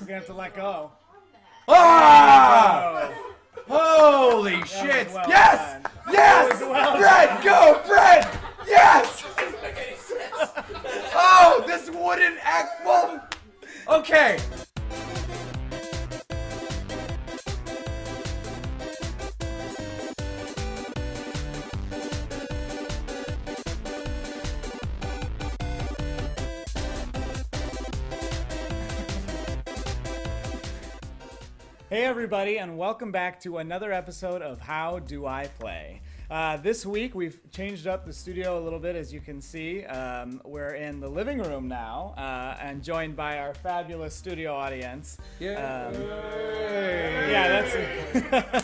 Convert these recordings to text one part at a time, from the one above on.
We're gonna have to let go. Ah! Oh, Holy shit! well yes! done. Yes! well Bread, go, bread! Yes! oh, this wouldn't act well. Okay. Hey, everybody, and welcome back to another episode of How Do I Play? Uh, this week, we've changed up the studio a little bit, as you can see. Um, we're in the living room now uh, and joined by our fabulous studio audience. Yeah. Um, yeah, that's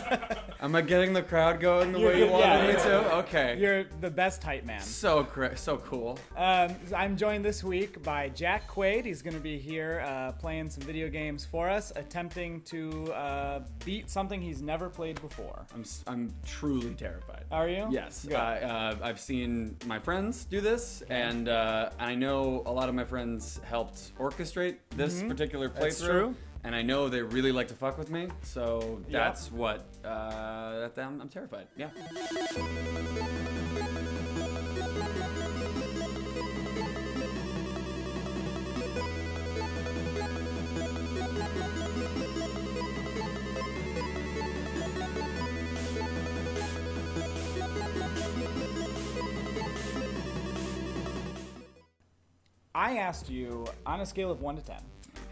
Am I getting the crowd going the You're way you good, wanted yeah. me to? Okay. You're the best hype man. so cra- so cool. Um, I'm joined this week by Jack Quaid. He's going to be here uh, playing some video games for us, attempting to uh, beat something he's never played before. I'm s- I'm truly terrified. Are you? Yes. I, uh, I've seen my friends do this, and uh, I know a lot of my friends helped orchestrate this particular playthrough. Mm-hmm. That's true. And I know they really like to fuck with me, so that's what. Uh, that, I'm, I'm terrified. Yeah. I asked you on a scale of one to ten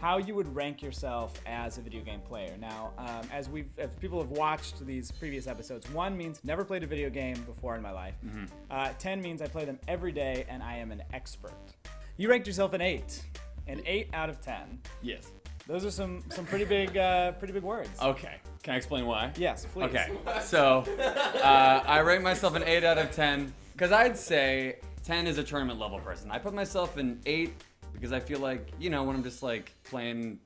how you would rank yourself as a video game player. Now, um, as we've, as people have watched these previous episodes, one means never played a video game before in my life. Uh, ten means I play them every day and I am an expert. You ranked yourself an eight, an eight out of ten. Yes. Those are some some pretty big uh, pretty big words. Okay. Can I explain why? Yes, please. Okay, so uh, I rate myself an 8 out of 10 because I'd say 10 is a tournament level person. I put myself an 8 because I feel like, you know, when I'm just like playing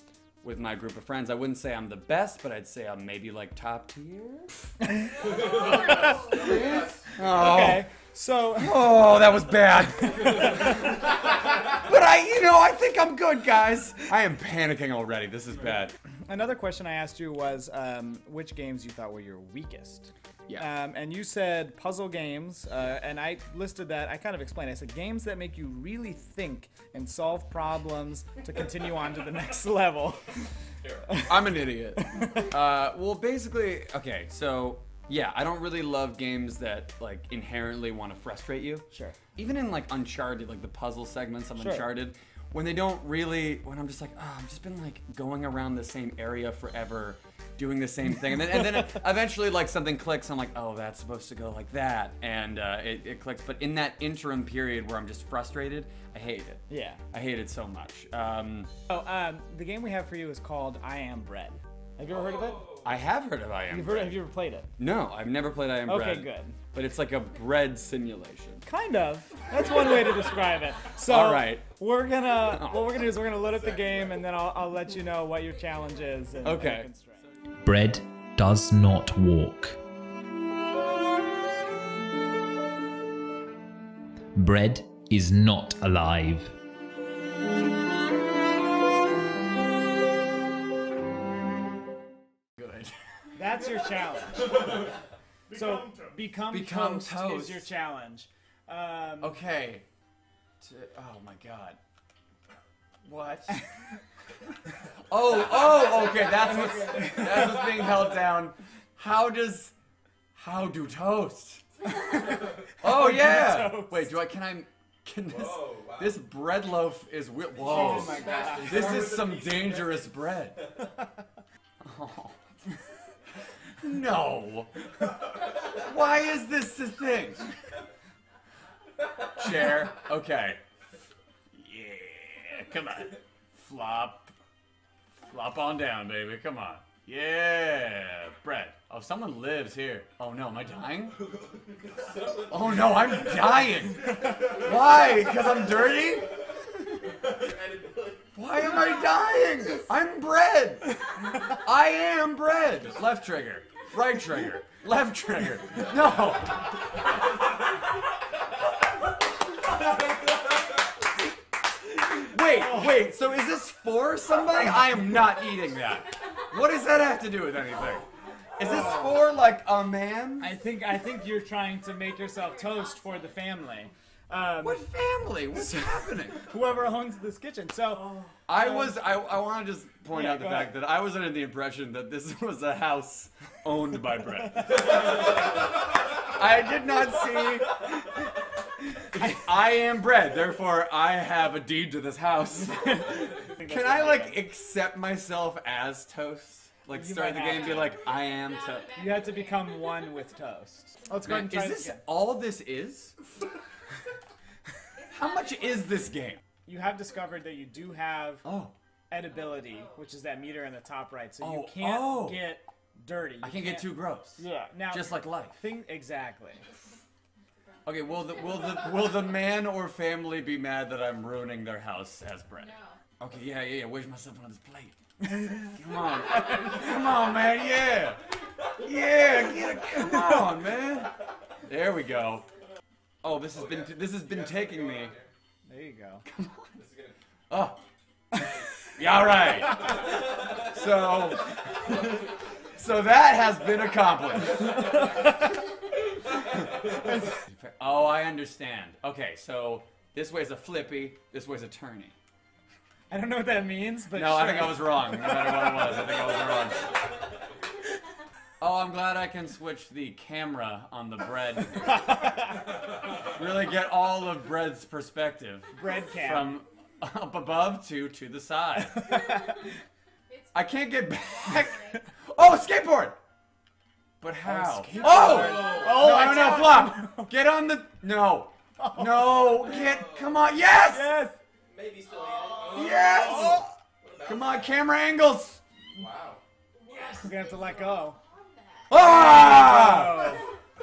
with my group of friends, I wouldn't say I'm the best, but I'd say I'm maybe like top tier. oh. Okay. So oh, that was bad. but I, you know, I think I'm good, guys. I am panicking already. This is bad. Another question I asked you was um, which games you thought were your weakest. Yeah. Um, and you said puzzle games, uh, and I listed that. I kind of explained. I said games that make you really think and solve problems to continue on to the next level. I'm an idiot. Uh, well, basically, okay, so yeah, I don't really love games that like inherently want to frustrate you. Sure. Even in like Uncharted, like the puzzle segments of Sure. Uncharted, when they don't really, when I'm just like, oh, I've just been like going around the same area forever, doing the same thing, and then and then eventually like something clicks. I'm like, oh, that's supposed to go like that, and uh, it, it clicks. But in that interim period where I'm just frustrated, I hate it. Yeah. I hate it so much. Um, Oh, um, the game we have for you is called I Am Bread. Have you ever heard of it? I have heard of I Am. You've heard, Bread. have you ever played it? No, I've never played I Am Okay, Bread. Okay, good. But it's like a bread simulation. Kind of. That's one way to describe it. So All right. we're gonna what we're gonna do is we're gonna load up the game and then I'll, I'll let you know what your challenge is. And, Okay. and. Bread does not walk. Bread is not alive. That's your challenge. so become, Become toast, toast. is your challenge. Um, Okay. T- Oh my god. What? oh, oh, okay. That's what's that's what's being held down. How does how do toast? oh yeah. toast. Wait, do I can I can this this bread loaf is wi- whoa. Oh my god. This is some dangerous bread. Oh. No. Why is this the thing? Chair. Okay. Yeah. Come on. Flop. Flop on down, baby. Come on. Yeah. Bread. Oh, someone lives here. Oh no, am I dying? Oh no, I'm dying. Why? Because I'm dirty? Why am I dying? I'm bread. I am bread. Left trigger. Right trigger. Left trigger. No. Wait, wait. So is this for somebody? I am not eating that. What does that have to do with anything? Is this for like a man? I think I think you're trying to make yourself toast for the family. Um, What family? What's happening? whoever owns this kitchen. So I was. I, I want to just point Yeah, out the fact ahead. that I was under the impression that this was a house owned by Brett. I did not see. I am Brett, therefore I have a deed to this house. Can I like accept myself as toast? Like You start the game have and be like, I am toast. you have to become one with toast. Let's go ahead and try Is this again. all this is? How much is this game? You have discovered that you do have Oh, edibility, which is that meter in the top right. So Oh, you can't oh. get dirty. You I can't get too gross. Yeah. Now, Just like life. thing exactly. Okay, will the will the will the man or family be mad that I'm ruining their house as bread? No. Okay, yeah, yeah, yeah. Where's myself on this plate? come on, come on, man, yeah, yeah, get it, come on, man. There we go. Oh, this has oh, been this has been taking me. There you go. Come on. Oh, yeah, all right. So, so that has been accomplished. oh, I understand. Okay, so this way's a flippy, this way's a turny. I don't know what that means, but No, I think I was wrong. No matter what it was, I think I was wrong. Oh, I'm glad I can switch the camera on the bread. really get all of bread's perspective bread can. from up above to to the side. I can't get back. Oh, skateboard! But oh, how? skateboard. Oh! Oh, no, I no, no, don't- flop! Get on the. No! Oh. No! Get. Come on! Yes! Yes. Maybe still eating. Oh. Yes! Come on, camera angles! Wow. Yes! We're gonna have to let go. Ah!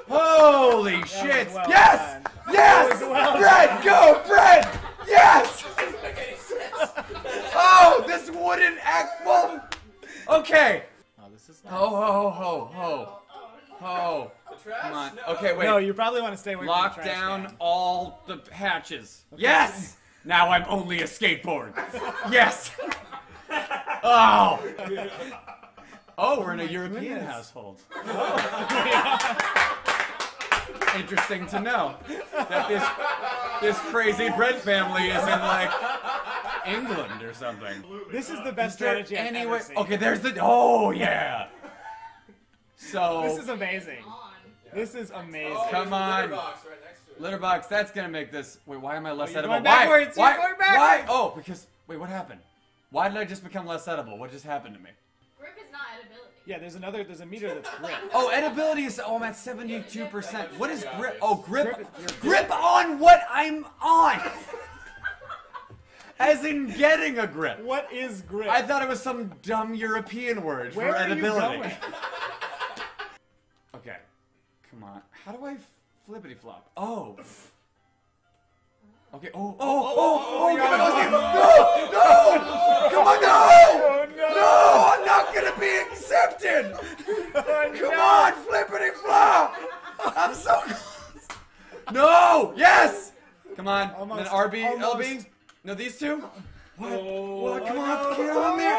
Holy shit! well yes! done. Yes! Well Bread, go, bread! Yes! Oh, this wouldn't act well. Okay. oh, this is. Ho, ho, ho, ho, ho. Come on. Okay, wait. No, you probably want to stay away Lock from the trash down can. all the hatches. Yes! Now I'm only a skateboard. yes! Oh! Oh, we're oh in a European goodness. household. Oh. Interesting to know that this this crazy bread family is in like England or something. This is the best Is there strategy I've any ever way- seen. Okay, there's the. Oh yeah. So This is amazing. This is amazing. Come on. Litter box right next to it. Litter box, that's gonna make this. Wait, why am I less oh, you're edible? going Why? backwards, you're Why? going Why? Oh, because wait, what happened? Why did I just become less edible? What just happened to me? Yeah, there's another. There's a meter that's grip. Oh, edibility is. Oh, I'm at 72%. What is grip? Oh, grip. Grip Grip on what I'm on. As in getting a grip. What is grip? I thought it was some dumb European word Where for are you edibility. going? Okay, come on. How do I flippity flop? Oh. Okay. Oh oh, oh. oh. Oh. Oh. come on, no. No. Come on. No. Oh no! No. I'm not gonna be accepted. Come on, flippity flop. I'm so close. No. Yes. Come on. Almost. Then RB, Almost. LB. No, these two. What? Oh, What? Come no. on. Get on there.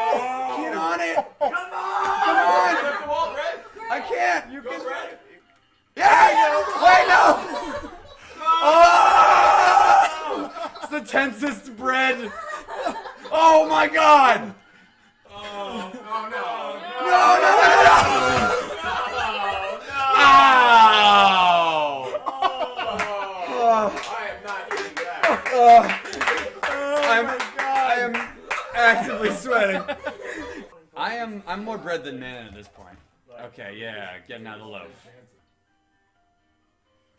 Get on it. Come on. Come on. Wall, Brett. I can't. You Go, can. Brett. Yes! Wait, no! Oh! It's the tensest bread. Oh my god! Oh no. No, no, no, no, no! Oh, no! Ow! I am oh. not eating that. I'm, I am actively sweating. I am, I'm more bread than man at this point. Okay, yeah, getting out of the loaf.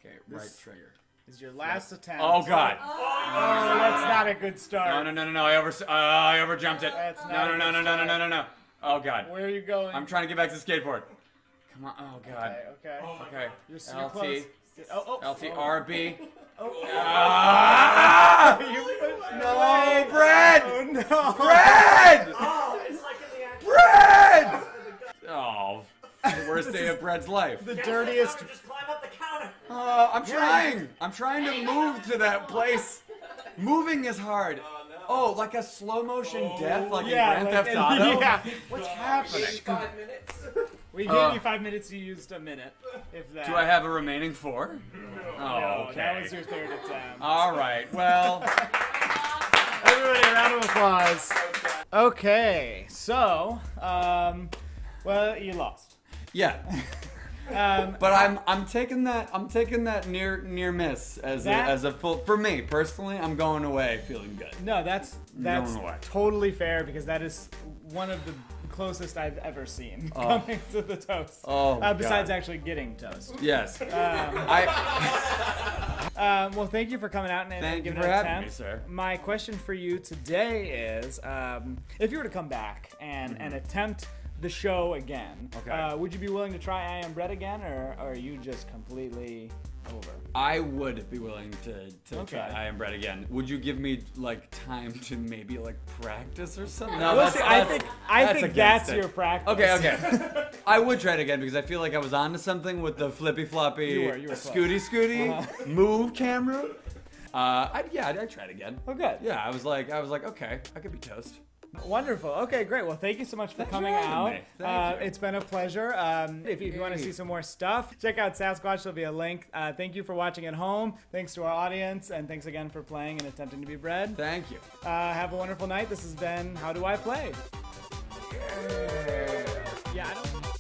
Okay, right trigger. Is your last attempt? Oh god. Oh, that's not a good start. No, no, no, no, no. I over, uh, I over jumped it. That's No, not no, a no, good no, no, no, no, no, no. Oh god. Where are you going? I'm trying to get back to the skateboard. Come on. Oh god. Okay, okay. Okay. You're, so you're LT. close. Oh, oh. LT. RB. Oh. Ah! You No, bread! Oh no! Bread! Oh, it's like in the action. Bread! Oh, the worst day of bread's life. The dirtiest. Just climb up the counter. Oh, I'm trying. I'm trying to move to that place. Moving is hard. Oh no. Oh, like a slow motion death, like Yeah, in Grand like Theft in- Auto. yeah. What's Give happening? five minutes. We gave Uh, you five minutes. You used a minute. If that. Do I have a remaining four? Oh, No, okay. that was your third attempt. All right. Well, Everybody, a round of applause. Okay, so, um, well, you lost. yeah. Um, But I'm I'm taking that I'm taking that near near miss as That- a, as a full for me personally. I'm going away feeling good. no, that's that's totally fair because that is one of the closest I've ever seen Oh. coming to the toast. Oh, uh, besides God. actually getting toast. Yes. Um, I um, well, thank you for coming out and, and thank you for it a having me, sir. My question for you today is, um, if you were to come back and, and attempt the show again. Okay. uh, would you be willing to try I Am Bread again, or, or are you just completely over? I would be willing to, to Okay. try I am bread again. Would you give me like time to maybe like practice or something? We'll that's- see. I think I think that's it. your practice. Okay, okay. I would try it again because I feel like I was onto something with the flippy floppy, You were, you were scooty scooty Uh-huh. move camera. Uh, I'd, yeah, I'd, I'd try it again. Oh, good. Yeah, I was like, I was like, okay, I could be toast. Wonderful. Okay, great. Well, thank you so much for for coming out. Uh, it's been a pleasure. Um, if, if you want to see some more stuff, check out Sasquatch. There'll be a link. Uh, thank you for watching at home. Thanks to our audience, and thanks again for playing and attempting to be bread. Thank you. Uh, have a wonderful night. This has been How Do I Play? Yeah, I don't.